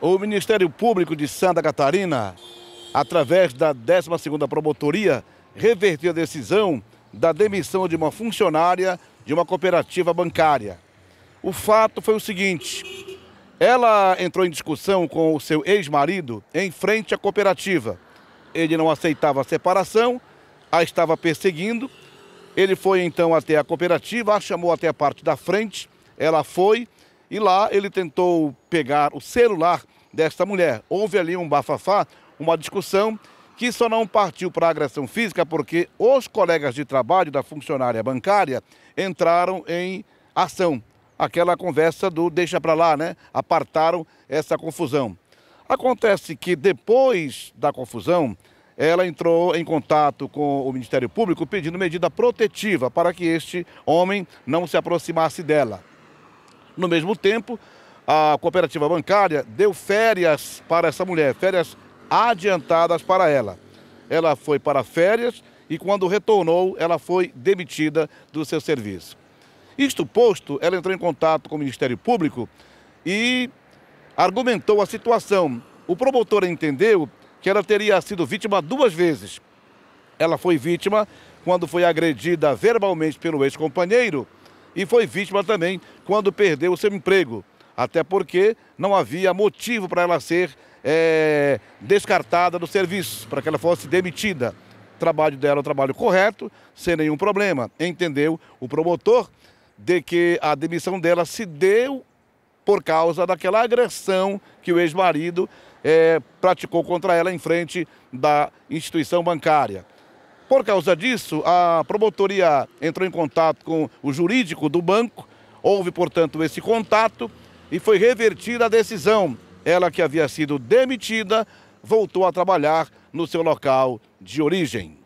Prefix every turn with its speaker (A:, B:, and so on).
A: O Ministério Público de Santa Catarina, através da 12ª Promotoria, revertiu a decisão da demissão de uma funcionária de uma cooperativa bancária. O fato foi o seguinte: ela entrou em discussão com o seu ex-marido em frente à cooperativa. Ele não aceitava a separação, a estava perseguindo. Ele foi então até a cooperativa, a chamou até a parte da frente. Ela foi e lá ele tentou pegar o celular desta mulher. Houve ali um bafafá, uma discussão que só não partiu para agressão física porque os colegas de trabalho da funcionária bancária entraram em ação. Aquela conversa do deixa para lá, né? Apartaram essa confusão. Acontece que depois da confusão, ela entrou em contato com o Ministério Público pedindo medida protetiva para que este homem não se aproximasse dela. No mesmo tempo, a cooperativa bancária deu férias para essa mulher, férias adiantadas para ela. Ela foi para férias e quando retornou, ela foi demitida do seu serviço. Isto posto, ela entrou em contato com o Ministério Público e argumentou a situação. O promotor entendeu que ela teria sido vítima duas vezes. Ela foi vítima quando foi agredida verbalmente pelo ex-companheiro e foi vítima também quando perdeu o seu emprego, até porque não havia motivo para ela ser é, descartada do serviço, para que ela fosse demitida. O trabalho dela é um trabalho correto, sem nenhum problema. Entendeu o promotor de que a demissão dela se deu por causa daquela agressão que o ex-marido é, praticou contra ela em frente da instituição bancária. Por causa disso, a promotoria entrou em contato com o jurídico do banco, houve, portanto, esse contato e foi revertida a decisão. Ela que havia sido demitida voltou a trabalhar no seu local de origem.